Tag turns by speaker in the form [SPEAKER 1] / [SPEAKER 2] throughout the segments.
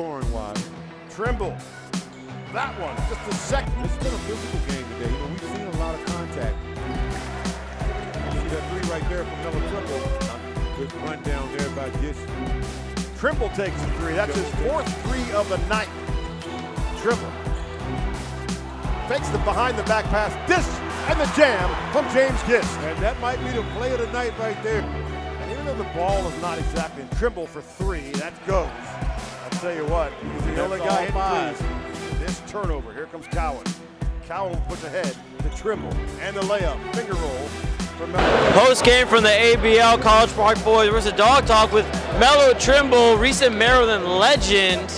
[SPEAKER 1] scoring wise.
[SPEAKER 2] Trimble. That one, just a second.
[SPEAKER 1] It's been a physical game today. You know, we've seen a lot of contact. You see that three right there from Mello Trimble. Good run down there by Gist.
[SPEAKER 2] Trimble takes a three. That's his fourth three of the night. Trimble takes the behind the back pass. This and the jam from James Gist.
[SPEAKER 1] And that might be the play of the night right there.
[SPEAKER 2] And even though the ball is not exactly in Trimble for three, that goes. I'll tell you what, he's the only guy hitting
[SPEAKER 1] five.
[SPEAKER 2] This turnover. Here comes Cowan. Cowan puts ahead to Trimble. And the layup. Finger roll from
[SPEAKER 3] Post game from the ABL College Park Boys versus Dog Talk with Mello Trimble, recent Maryland legend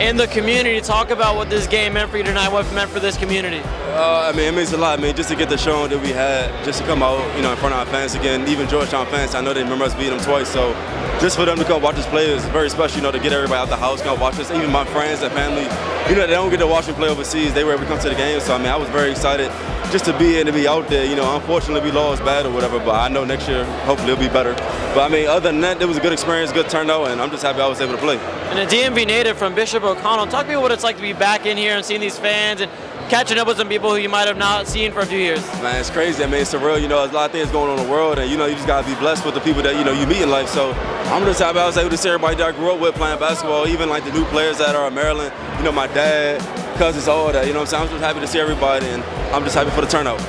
[SPEAKER 3] in the community. Talk about what this game meant for you tonight, what it meant for this community.
[SPEAKER 4] Uh, I mean, it means a lot, man, just to get the showing that we had, just to come out, you know, in front of our fans again, even Georgetown fans. I know they remember us beating them twice, so just for them to come watch us play is very special, you know, to get everybody out the house, come watch us. Even my friends and family, you know, they don't get to watch me play overseas. They were able to come to the game, so I mean, I was very excited just to be and to be out there. You know, unfortunately, we lost bad or whatever, but I know next year, hopefully, it'll be better. But I mean, other than that, it was a good experience, good turnout, and I'm just happy I was able to play.
[SPEAKER 3] And a DMV native from Bishop O'Connell, talk to me what it's like to be back in here and seeing these fans and catching up with some people who you might have not seen for a few years.
[SPEAKER 4] Man, it's crazy. I mean, it's surreal. You know, there's a lot of things going on in the world, and you know, you just gotta be blessed with the people that you know you meet in life. So I'm just happy I was able to see everybody that I grew up with playing basketball, even like the new players that are in Maryland. You know, my dad, cousins, all that. You know what I'm saying? I'm just happy to see everybody, and I'm just happy for the turnout.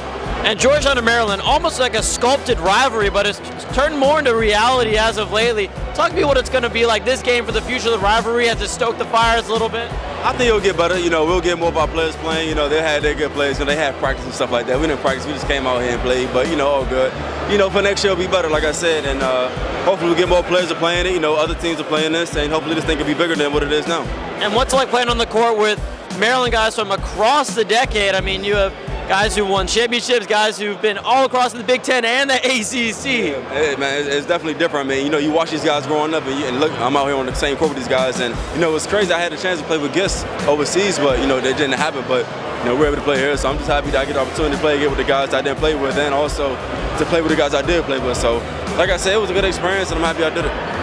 [SPEAKER 3] And Georgetown and Maryland, almost like a sculpted rivalry, but it's turned more into reality as of lately. Talk to me what it's going to be like this game for the future of the rivalry. Has to stoke the fires a little bit?
[SPEAKER 4] I think it'll get better. You know, we'll get more of our players playing. You know, they had their good players. You know, they had practice and stuff like that. We didn't practice. We just came out here and played. But, you know, all good. You know, for next year, it'll be better, like I said. And uh, hopefully we'll get more players are playing it. You know, other teams are playing this. And hopefully this thing can be bigger than what it is now.
[SPEAKER 3] And what's it like playing on the court with Maryland guys from across the decade? I mean, you have guys who won championships, guys who've been all across the Big Ten and the ACC.
[SPEAKER 4] Hey, man, it's, it's definitely different. I mean, you know, you watch these guys growing up, and, you, and look, I'm out here on the same court with these guys, and you know, it's crazy. I had a chance to play with Gist overseas, but you know, that didn't happen. But you know, we're able to play here, so I'm just happy that I get the opportunity to play again with the guys I didn't play with, and also to play with the guys I did play with. So, like I said, it was a good experience, and I'm happy I did it.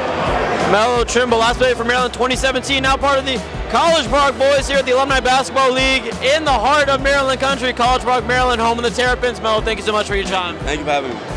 [SPEAKER 3] Mello Trimble, last play for Maryland 2017, now part of the College Park Boys here at the Alumni Basketball League in the heart of Maryland country. College Park, Maryland, home of the Terrapins. Mello, thank you so much for your time.
[SPEAKER 4] Thank you for having me.